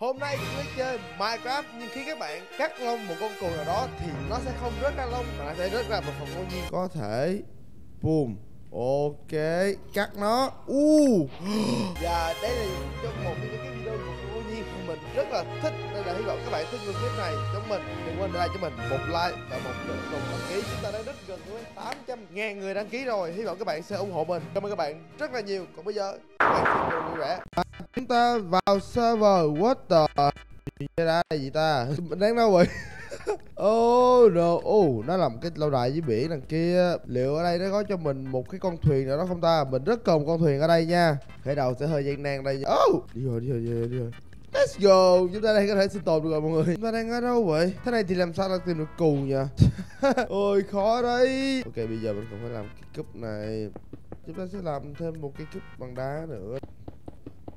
Hôm nay tôi chơi Minecraft nhưng khi các bạn cắt lông một con cừu nào đó thì nó sẽ không rớt ra lông mà nó sẽ rớt ra một phần ngẫu nhiên. Có thể. Boom. Ok, cắt nó. U. Và đây là trong một trong những cái video của ngẫu nhiên của mình. Rất là thích Nên là hy vọng các bạn thích video clip này cho mình. Đừng quên để lại cho mình một like và một lượt cùng đăng ký. Chúng ta đã rất gần với 800 ngàn người đăng ký rồi. Hy vọng các bạn sẽ ủng hộ mình. Cảm ơn các bạn rất là nhiều. Còn bây giờ các bạn xin vui vẻ. Chúng ta vào server What the? Vậy ra là gì ta? Mình đang đâu rồi? Oh no. Oh nó làm cái lâu đài dưới biển đằng kia. Liệu ở đây nó có cho mình một cái con thuyền nào đó không ta? Mình rất cần một con thuyền ở đây nha. Khởi đầu sẽ hơi gian nan đây Oh Đi rồi đi rồi đi rồi, đi rồi. Let's go. Chúng ta đây có thể sinh tồn được rồi mọi người. Chúng ta đang ở đâu vậy? Thế này thì làm sao ta tìm được cù nhỉ? Ôi khó đấy. Ok bây giờ mình cũng phải làm cái cúp này. Chúng ta sẽ làm thêm một cái cúp bằng đá nữa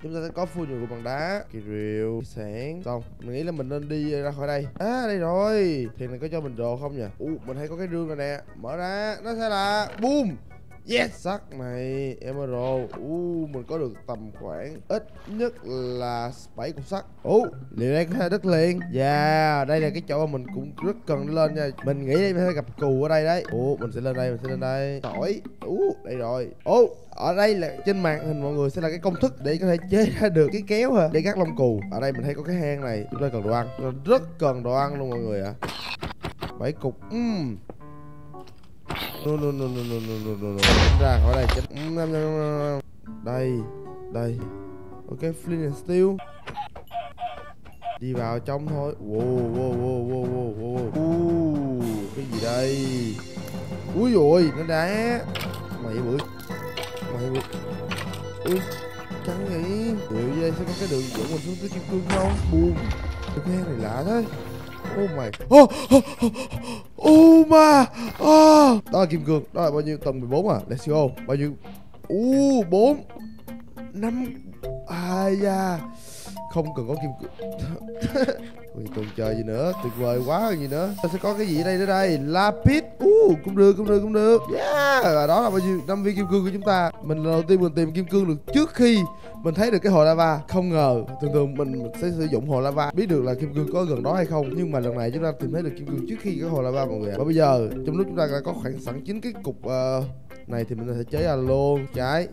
chúng ta sẽ có full nhiều cục bằng đá. Kỳ rượu sáng xong, mình nghĩ là mình nên đi ra khỏi đây. À đây rồi. Thì này có cho mình đồ không nhỉ? U, mình thấy có cái rương này nè. Mở ra, nó sẽ là, boom! Yes. Sắt này Emerald. Uh, Mình có được tầm khoảng Ít nhất là 7 cục sắt uh, Liệu đây có thể đất liền? Yeah Đây là cái chỗ mà mình cũng rất cần lên nha. Mình nghĩ đây mình sẽ gặp cù ở đây đấy. Uh, mình sẽ lên đây Mình sẽ lên đây. Tỏi. Uh, Đây rồi. Uh, ở đây là trên màn hình mọi người sẽ là cái công thức để có thể chế ra được cái kéo hả? Để cắt lông cù ở đây mình thấy có cái hang này chúng ta cần đồ ăn. Rất cần đồ ăn luôn mọi người ạ. À. bảy cục. Uhm, no, no, no, no, no, no, no, no, no. ra khỏi đây chết. Đây đây. Ok flint and steel. Đi vào trong thôi. Wow wow wow wow wow wow uh, cái gì đây? Ui rồi nó đá. Mày bự. Mày bự. Ui chẳng nghĩ liệu dây sẽ có cái đường dẫn mình xuống tới kim cương không? Buông cái này lạ thế. Oh my. Oh Oh Oh, oh my à, Đó là kim cương. Đó là bao nhiêu tầng? 14 à? Let's go. Bao nhiêu? Uh 4 5 À da. yeah. Không cần có kim cương. Còn chờ gì nữa. Tuyệt vời quá hơn gì nữa. Ta sẽ có cái gì ở đây nữa đây? Lapis uh, cũng được cũng được cũng được. Yeah và đó là bao nhiêu? Năm viên kim cương của chúng ta. Mình lần đầu tiên mình tìm kim cương được trước khi mình thấy được cái hồ lava. Không ngờ thường thường mình sẽ sử dụng hồ lava. Biết được là kim cương có gần đó hay không nhưng mà lần này chúng ta tìm thấy được kim cương trước khi cái hồ lava mọi người và bây giờ trong lúc chúng ta đã có khoảng sẵn chín cái cục uh, này thì mình sẽ chế ra luôn. Trái.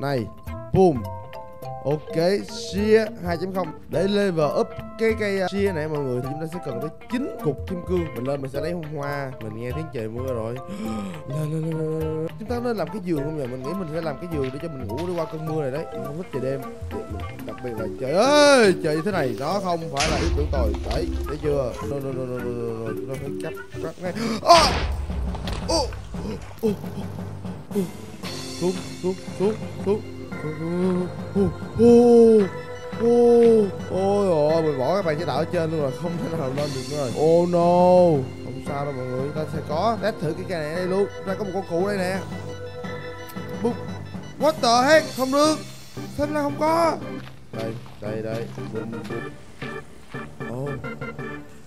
Này. Boom. Ok, shear 2.0 Để level up cái cây uh, shear này mọi người Thì chúng ta sẽ cần tới 9 cục kim cương. Mình lên mình sẽ lấy hoa. Mình nghe tiếng trời mưa rồi. Lên, lên, lên, Chúng ta nên làm cái giường không nhỉ? Mình nghĩ mình sẽ làm cái giường để cho mình ngủ đi qua cơn mưa này đấy. Mình không thích trời đêm. Đặc biệt là trời ơi Trời như thế này Nó không phải là ý tưởng tồi. Đấy, thấy chưa? No, no, no, no, no, no, no. Chúng ta phải cắt, cắt ngay. Oh! Oh! Oh! Oh! Xuống, xuống, xuống, xuống. Ôi ôi mình bỏ các bạn chế tạo ở trên luôn rồi Không thể nào lên được nữa rồi Oh no Không sao đâu mọi người Chúng ta sẽ có test thử cái cây này đây luôn Ra có một con cụ đây nè Bút What the heck Không được Sao là không có Đây đây đây Bum bum Oh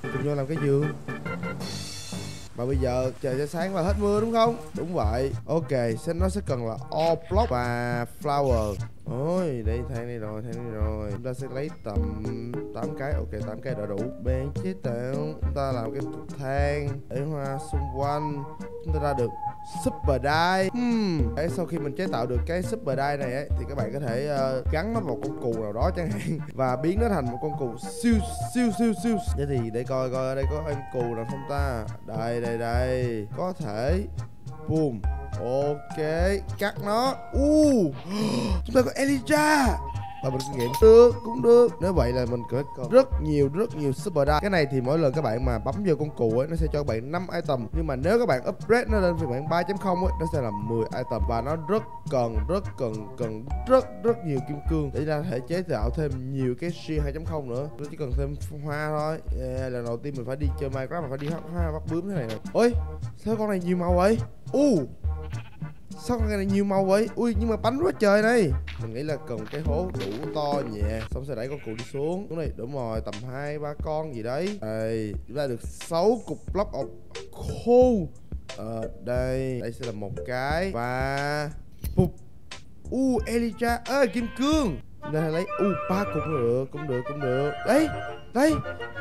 Cùng nhau làm cái giường mà bây giờ trời sẽ sáng và hết mưa đúng không? Đúng vậy Ok, sẽ nó sẽ cần là all block và flower Ôi, đây thang này rồi, thang này rồi. Chúng ta sẽ lấy tầm 8 cái, ok 8 cái đã đủ. Bên chế tạo, chúng ta làm cái thang để hoa xung quanh. Chúng ta ra được super die. Hmm. Đấy, sau khi mình chế tạo được cái super die này ấy thì các bạn có thể uh, gắn nó vào con cù nào đó chẳng hạn. Và biến nó thành một con cù siêu siêu siêu siêu. Thế thì để coi coi ở đây có em cù nào không ta? Đây đây đây. Có thể. Boom ok cắt nó. U uh, chúng ta có elijah. Và mình kinh nghiệm được cũng được. Nếu vậy là mình có rất nhiều rất nhiều super die. Cái này thì mỗi lần các bạn mà bấm vô con cụ ấy nó sẽ cho các bạn 5 item. Nhưng mà nếu các bạn upgrade nó lên phiên bản 3.0 ấy nó sẽ là 10 item. Và nó rất cần rất cần cần rất rất nhiều kim cương để ra thể chế tạo thêm nhiều cái shear 2.0 nữa. Nó chỉ cần thêm hoa thôi. Yeah, lần đầu tiên mình phải đi chơi minecraft mà phải đi hoa bắt bướm thế này nè. Ôi sao con này nhiều màu vậy? U uh, Sao con này nhiều màu vậy? Ui nhưng mà bánh quá trời này. Mình nghĩ là cần cái hố đủ to nhẹ Xong sẽ đẩy con cụ đi xuống. Đúng này đúng rồi tầm hai ba con gì đấy. Đây chúng ta được 6 cục block of khô Ờ đây Đây sẽ là một cái. Và Bụp. U uh, Elijah ơi kim cương. Nên lấy u ba cũng được cũng được cũng được. Đấy đấy.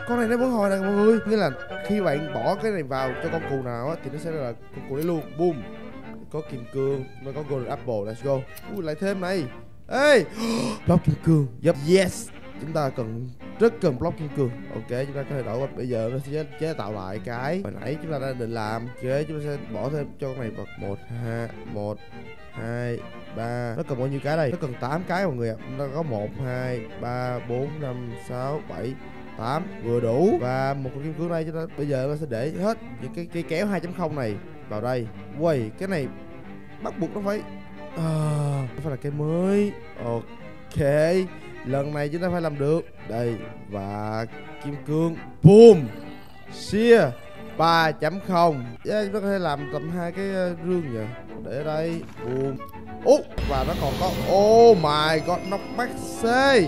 con này nó vẫn hồi nè mọi người. Nghĩa là khi bạn bỏ cái này vào cho con cù nào á thì nó sẽ là con cù đấy luôn. Boom có kim cương, nó có golden apple. Let's go. Ui, lại thêm này. Ê! Block kim cương. Yep yes. Chúng ta cần, rất cần block kim cương. Ok, chúng ta có thể đổi qua. Bây giờ nó sẽ chế tạo lại cái. Hồi nãy chúng ta đã định làm ok chúng ta sẽ bỏ thêm cho con này vật một, hai một, hai, ba. Nó cần bao nhiêu cái đây? Nó cần 8 cái mọi người ạ. Nó có một, hai, ba, bốn, năm, sáu, bảy 8 vừa đủ. Và một con kim cương này chúng ta, bây giờ nó sẽ để hết những cái cây kéo 2.0 này vào đây. Uầy cái này bắt buộc nó phải à, phải là cái mới. Ok lần này chúng ta phải làm được. Đây và kim cương boom shear 3.0 yeah, chúng ta có thể làm tầm hai cái ờ, rương nhỉ? Để đây boom. Út và nó còn có Oh my god knockback C.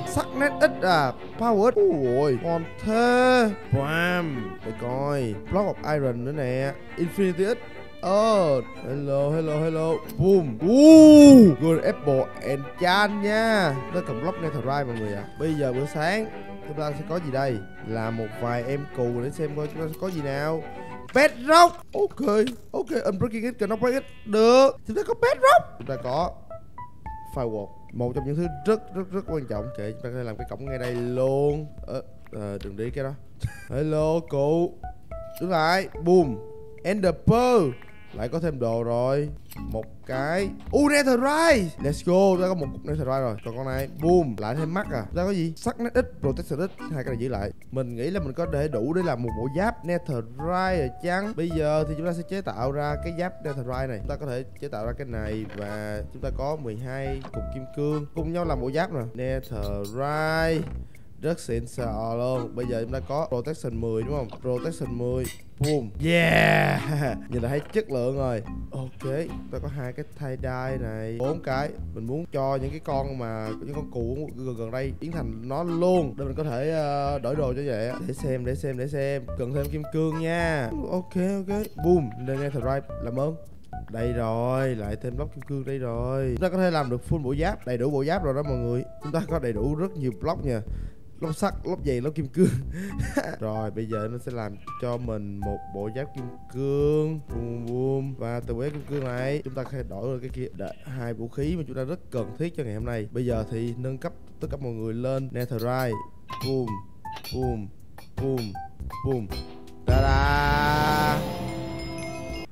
Sắc nét ít à Power ít. Ui Còn thế. Bam. Để coi Block of Iron nữa nè. Infinity ít oh, Hello hello hello. Boom. Uh, Good Apple Enchant nha. Nó cầm block Netherite mọi người à Bây giờ bữa sáng Chúng ta sẽ có gì đây? Là một vài em cù để xem coi chúng ta sẽ có gì nào. Bedrock. Ok Ok Unbreaking It cần Knockback It. Được. Chúng ta có Bedrock. Chúng ta có Firewall. Một trong những thứ rất rất rất quan trọng. Kệ chúng ta có thể làm cái cổng ngay đây luôn. Ờ à, Đừng đi cái đó. Hello cụ. Đứng lại. Boom. Ender Pearl lại có thêm đồ rồi. Một cái. U netherite let's go. Ta có một cục netherite rồi. Còn con này, boom. Lại thêm mắt à. Ta có gì? Sắc nét ít protection ít hai cái này giữ lại. Mình nghĩ là mình có để đủ để làm một bộ giáp netherite rồi chăng? Bây giờ thì chúng ta sẽ chế tạo ra cái giáp netherite này. Chúng ta có thể chế tạo ra cái này và chúng ta có 12 cục kim cương. Cùng nhau làm bộ giáp nè. Netherite rất xịn sò luôn. Bây giờ chúng ta có protection 10 đúng không? Protection 10 boom. Yeah. Nhìn là thấy chất lượng rồi. Ok ta có hai cái thay đai này. Bốn cái. Mình muốn cho những cái con mà những con cũ gần gần đây biến thành nó luôn. Để mình có thể uh, đổi đồ cho vậy. Để xem để xem để xem. Cần thêm kim cương nha. Ok ok. Boom. Nên nghe thrive làm ơn. Đây rồi. Lại thêm block kim cương đây rồi. Chúng ta có thể làm được full bộ giáp. Đầy đủ bộ giáp rồi đó mọi người. Chúng ta có đầy đủ rất nhiều block nha lốp sắt lốp giày lốp kim cương. Rồi bây giờ nó sẽ làm cho mình một bộ giáp kim cương boom boom và từ bộ giáp kim cương này chúng ta thể đổi được cái kia. Đợi, hai vũ khí mà chúng ta rất cần thiết cho ngày hôm nay. Bây giờ thì nâng cấp tất cả mọi người lên netherite. Boom boom boom boom ta da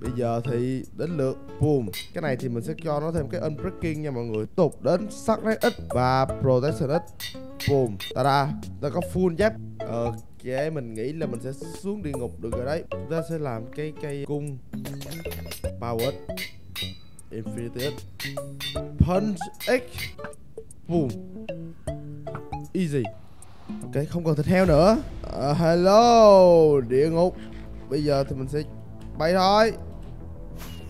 Bây giờ thì đến lượt boom. Cái này thì mình sẽ cho nó thêm cái unbreaking nha mọi người. Tục đến sắc x và protection x boom. Ta da ta có full giáp ok mình nghĩ là mình sẽ xuống địa ngục được rồi đấy. Chúng ta sẽ làm cái cây cung. Power. Infinity. Punch x. Boom. Easy. Ok không còn thịt heo nữa. Uh, hello. Địa ngục. Bây giờ thì mình sẽ bay thôi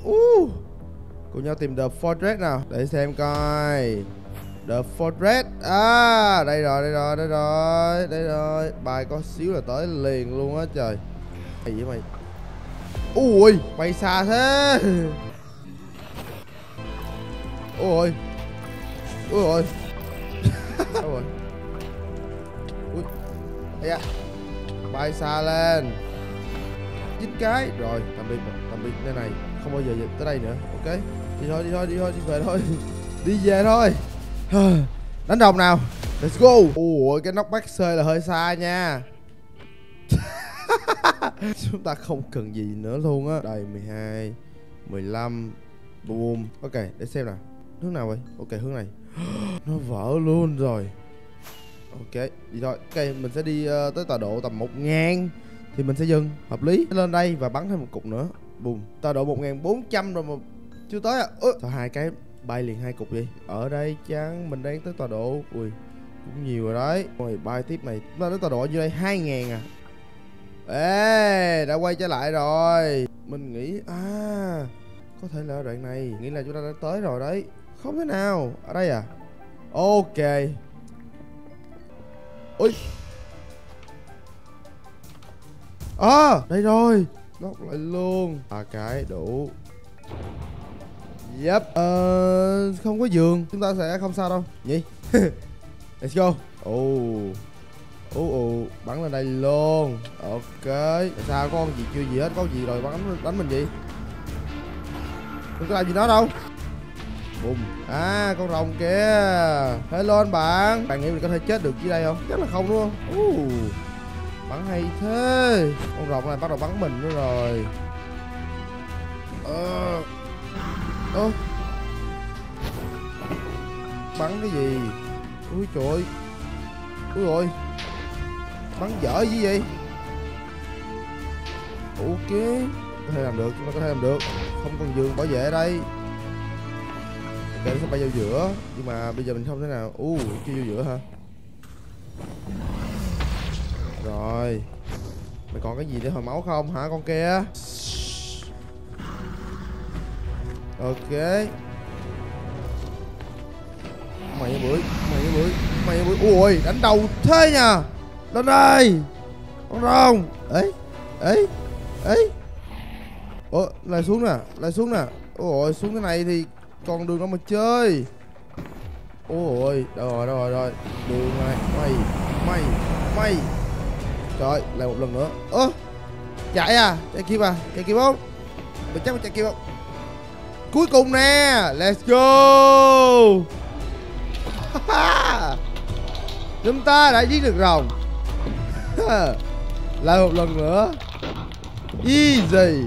uh. cùng nhau tìm the fortress nào. Để xem coi. The Fortress À đây rồi đây rồi đây rồi Đây rồi. Bài có xíu là tới liền luôn á trời. Gì vậy mày? Ui bay xa thế. Ôi Ui ôi. Ôi Ui Ây da Bay xa lên. Chín cái. Rồi, tạm biệt tạm biệt nơi này. Không bao giờ tới đây nữa. Ok Đi thôi đi thôi đi thôi đi về thôi. Đi về thôi. Đánh đồng nào. Let's go. Ui cái nóc back xơi là hơi xa nha. Chúng ta không cần gì nữa luôn á. Đây 12 15 Boom. Ok để xem nào. Hướng nào vậy? Ok hướng này. Nó vỡ luôn rồi. Ok đi thôi. Ok mình sẽ đi uh, tới tọa độ tầm 1 ngàn. Thì mình sẽ dừng Hợp lý. Lên đây và bắn thêm một cục nữa bùm tao độ 1400 rồi mà Chưa tới à. Ừ. thôi hai cái bay liền hai cục đi. Ở đây chán, mình đang tới tọa độ. Ui, cũng nhiều rồi đấy. Rồi bay tiếp này chúng ta tới tọa độ như đây hai ngàn à. Ê, đã quay trở lại rồi. Mình nghĩ à có thể là ở đoạn này. Nghĩ là chúng ta đã tới rồi đấy. Không thế nào. Ở đây à? Ok. Ui. À đây rồi lóc lại luôn. Ba cái đủ. Yep. Ờ... Không có giường. Chúng ta sẽ không sao đâu. Nhỉ? Let's go. Ồ. Ồ ồ. Bắn lên đây luôn. Ok. Sao có con gì chưa gì hết? Có gì rồi? Bắn đánh mình gì không có làm gì nó đâu? Bùm. À con rồng kìa. Hello anh bạn. Bạn nghĩ mình có thể chết được dưới đây không? Chắc là không đúng không? Uh, bắn hay thế? Con rồng này bắt đầu bắn mình nữa rồi. Ờ. Ơ. Bắn cái gì? Ui trời. Ui rồi. Bắn dở gì vậy? Ok. Có thể làm được chúng ta có thể làm được. Không còn giường bảo vệ ở đây. Ok nó sẽ bay vào giữa. Nhưng mà bây giờ mình không thế nào. U uh, chưa vô giữa hả? Rồi. Mày còn cái gì để hồi máu không hả con kia? Ok. Mày bưởi mày bưởi mày bưởi. Ui, đánh đầu thế nha. Lên đây. Con rồng. Ấy ấy ấy ủa, lại xuống nè, lại xuống nè. Ôi, xuống cái này thì còn đường đâu mà chơi. Ôi đâu rồi đâu rồi rồi. Đường này, mày mày mày trời lại một lần nữa. Ơ, chạy à chạy kịp à chạy kịp không? Mình chắc mình chạy kịp không? Cuối cùng nè, let's go! Chúng ta đã giết được rồng. Lại một lần nữa. Easy.